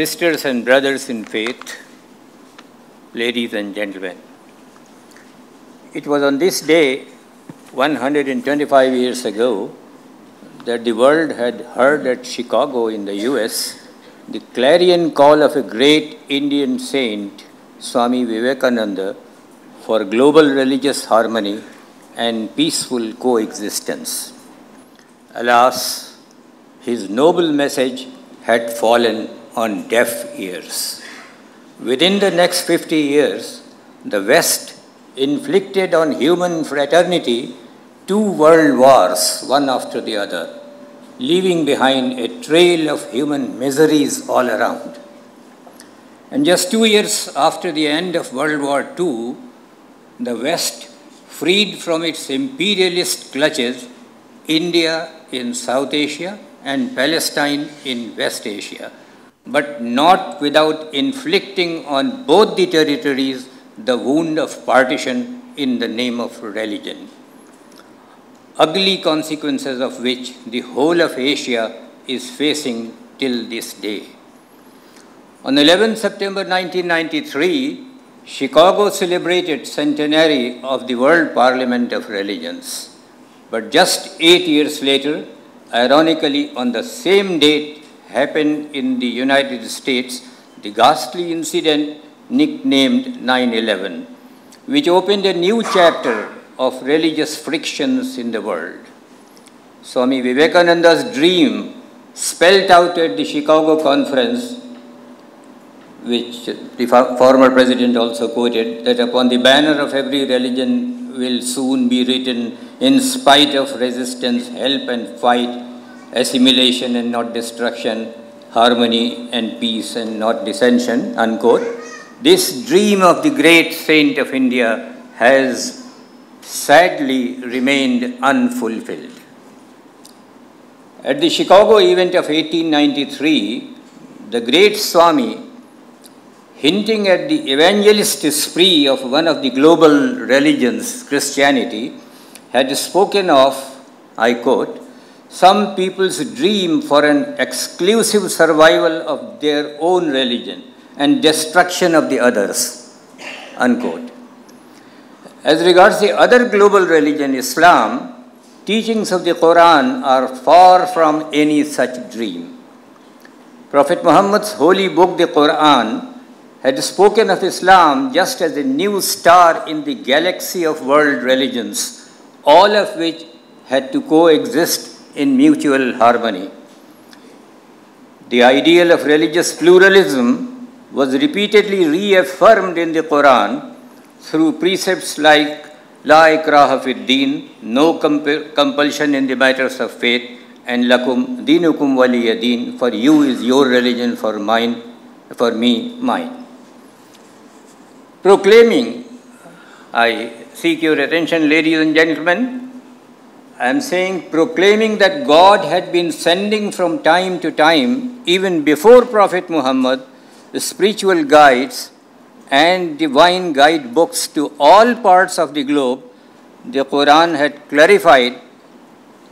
sisters and brothers in faith, ladies and gentlemen. It was on this day, 125 years ago, that the world had heard at Chicago in the US the clarion call of a great Indian saint, Swami Vivekananda, for global religious harmony and peaceful coexistence. Alas, his noble message had fallen on deaf ears. Within the next 50 years, the West inflicted on human fraternity two world wars, one after the other, leaving behind a trail of human miseries all around. And just two years after the end of World War II, the West freed from its imperialist clutches India in South Asia and Palestine in West Asia but not without inflicting on both the territories the wound of partition in the name of religion. Ugly consequences of which the whole of Asia is facing till this day. On 11 September 1993, Chicago celebrated centenary of the World Parliament of Religions. But just eight years later, ironically on the same date happened in the United States, the ghastly incident nicknamed 9 11, which opened a new chapter of religious frictions in the world. Swami Vivekananda's dream, spelled out at the Chicago conference, which the former president also quoted, that upon the banner of every religion will soon be written, in spite of resistance, help and fight, assimilation and not destruction, harmony and peace and not dissension, unquote. This dream of the great saint of India has sadly remained unfulfilled. At the Chicago event of 1893, the great Swami, hinting at the evangelist spree of one of the global religions, Christianity, had spoken of, I quote, some people's dream for an exclusive survival of their own religion and destruction of the others. Unquote. As regards the other global religion, Islam, teachings of the Quran are far from any such dream. Prophet Muhammad's holy book, the Quran, had spoken of Islam just as a new star in the galaxy of world religions, all of which had to coexist in mutual harmony. The ideal of religious pluralism was repeatedly reaffirmed in the Quran through precepts like La ikraha fid din, no compulsion in the matters of faith, and lakum dinukum waliya din, for you is your religion, for mine, for me, mine. Proclaiming, I seek your attention, ladies and gentlemen, I am saying proclaiming that God had been sending from time to time, even before Prophet Muhammad, spiritual guides and divine guidebooks to all parts of the globe, the Quran had clarified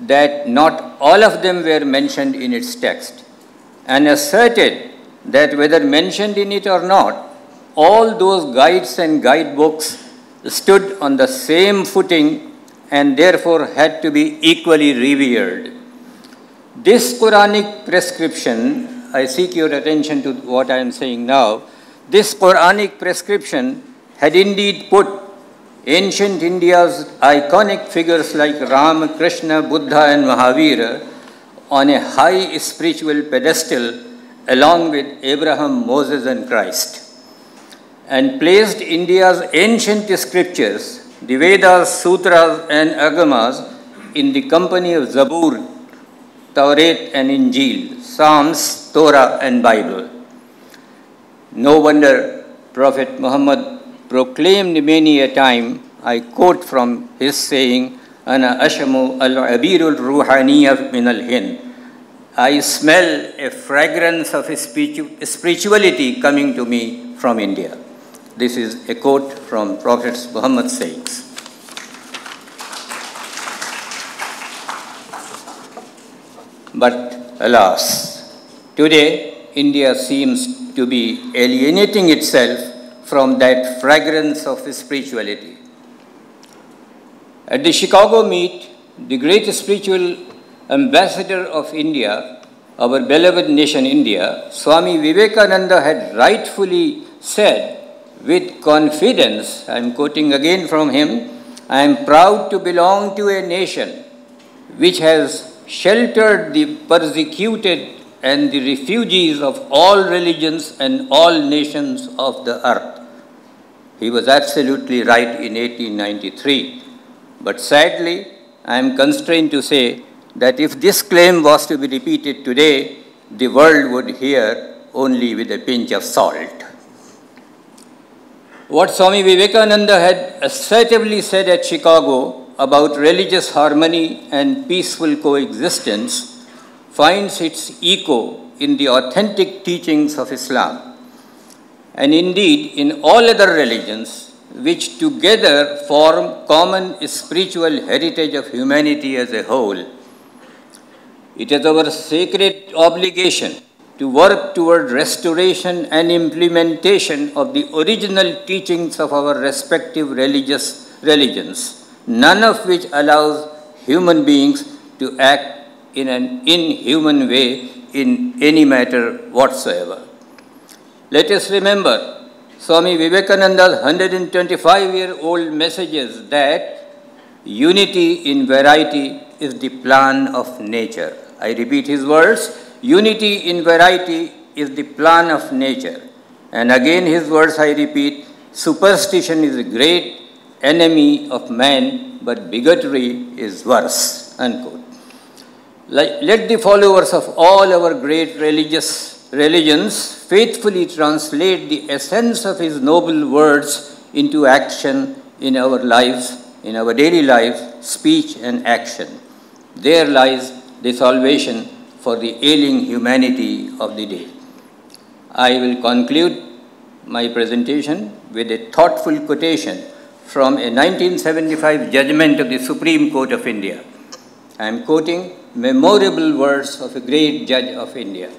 that not all of them were mentioned in its text and asserted that whether mentioned in it or not, all those guides and guidebooks stood on the same footing and therefore had to be equally revered. This Quranic prescription, I seek your attention to what I am saying now, this Quranic prescription had indeed put ancient India's iconic figures like Ram, Krishna, Buddha, and Mahavira on a high spiritual pedestal along with Abraham, Moses, and Christ, and placed India's ancient scriptures the Vedas, Sutras, and Agamas in the company of Zabur, Taurat, and Injil, Psalms, Torah, and Bible. No wonder Prophet Muhammad proclaimed many a time, I quote from his saying, Ana ashamu al-abirul ruhaniya min al-hind. I smell a fragrance of spirituality coming to me from India. This is a quote from Prophet Muhammad's sayings. But alas, today India seems to be alienating itself from that fragrance of spirituality. At the Chicago meet, the great spiritual ambassador of India, our beloved nation India, Swami Vivekananda had rightfully said with confidence, I am quoting again from him, I am proud to belong to a nation which has sheltered the persecuted and the refugees of all religions and all nations of the earth. He was absolutely right in 1893. But sadly, I am constrained to say that if this claim was to be repeated today, the world would hear only with a pinch of salt. What Swami Vivekananda had assertively said at Chicago about religious harmony and peaceful coexistence finds its echo in the authentic teachings of Islam. And indeed, in all other religions, which together form common spiritual heritage of humanity as a whole. It is our sacred obligation to work toward restoration and implementation of the original teachings of our respective religious religions, none of which allows human beings to act in an inhuman way in any matter whatsoever. Let us remember Swami Vivekananda's 125 year old messages that unity in variety is the plan of nature. I repeat his words unity in variety is the plan of nature. And again, his words I repeat superstition is a great enemy of man, but bigotry is worse. Unquote. Let the followers of all our great religious religions faithfully translate the essence of his noble words into action in our lives, in our daily lives, speech and action. There lies the salvation for the ailing humanity of the day. I will conclude my presentation with a thoughtful quotation from a 1975 judgment of the Supreme Court of India. I am quoting memorable words of a great judge of India.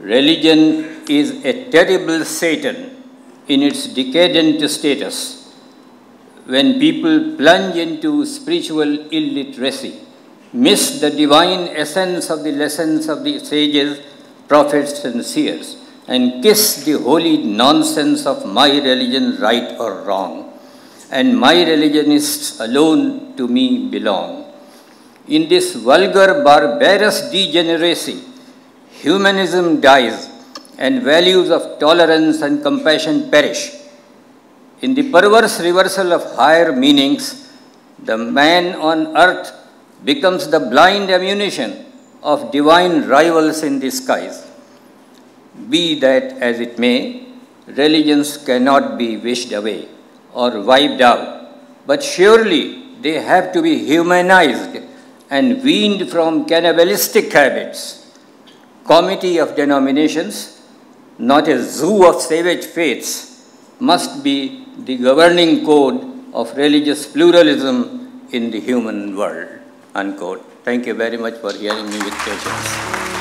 Religion is a terrible Satan in its decadent status when people plunge into spiritual illiteracy, miss the divine essence of the lessons of the sages, prophets, and seers, and kiss the holy nonsense of my religion right or wrong, and my religionists alone to me belong. In this vulgar, barbarous degeneracy, humanism dies and values of tolerance and compassion perish. In the perverse reversal of higher meanings, the man on earth becomes the blind ammunition of divine rivals in disguise. Be that as it may, religions cannot be wished away or wiped out, but surely they have to be humanized and weaned from cannibalistic habits comity of denominations, not a zoo of savage faiths, must be the governing code of religious pluralism in the human world. Unquote. Thank you very much for hearing me with patience.